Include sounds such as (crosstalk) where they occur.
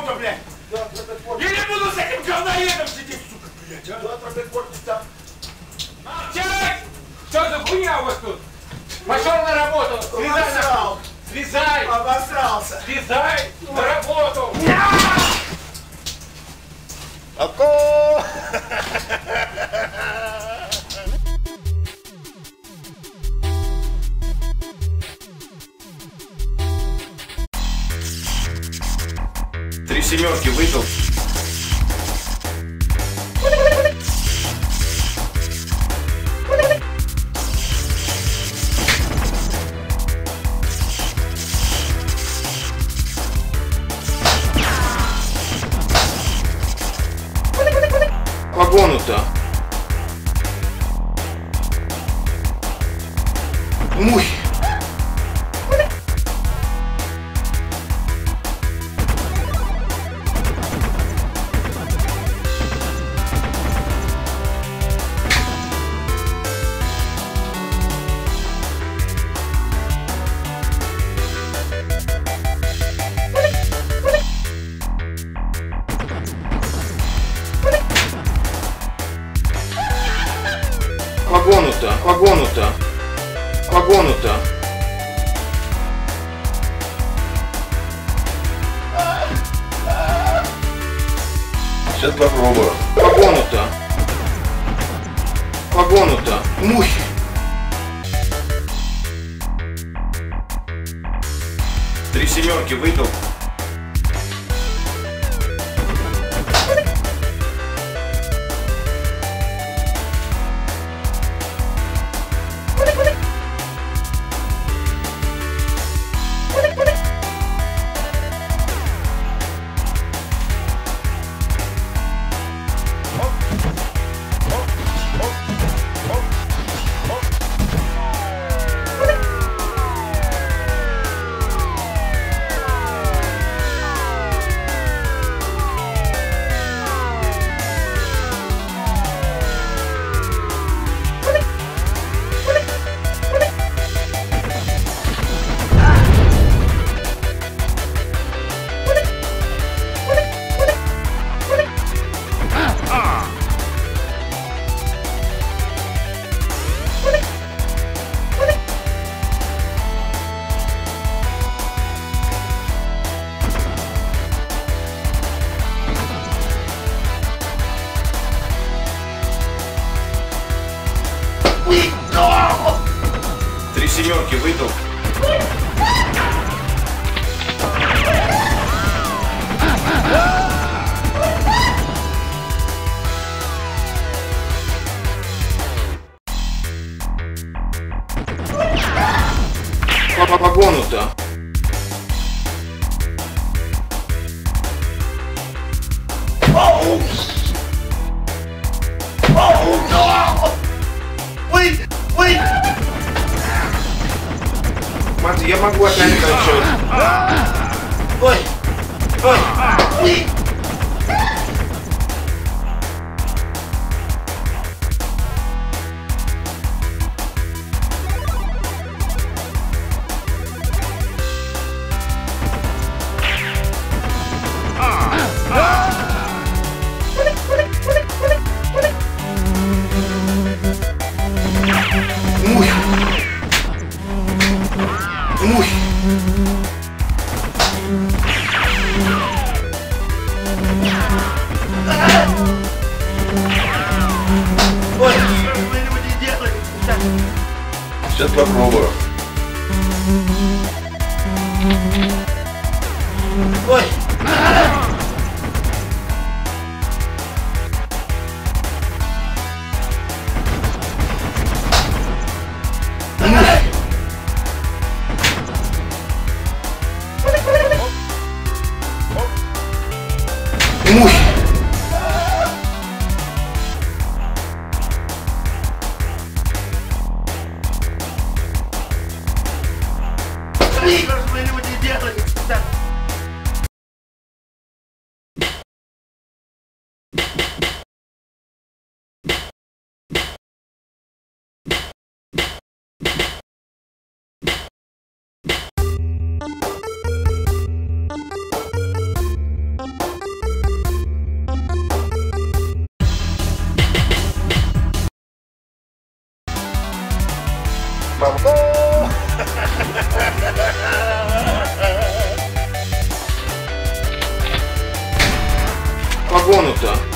буду, блядь. Я не буду с этим говноедом сидеть, сука, блядь, а. Молчать! Что за хуйня у вас тут? Пошел на работу! Слезай! Обосрал. Слезай! Обосрался. Слезай! На работу! Ако! (laughs) семерки выпил. Погону-то. Уй. Погону-то, погону-то, погону-то. Сейчас попробую. Погону-то. Погону-то. Уй. Три семерки выпил. Три семерки выпил. По погону-то. Ой! Смотри, я могу опять начать. Ой! Ой! Ой! Сейчас попробую. Ой! Что ж мы люди делаете-то? Bye-bye. Погону-то.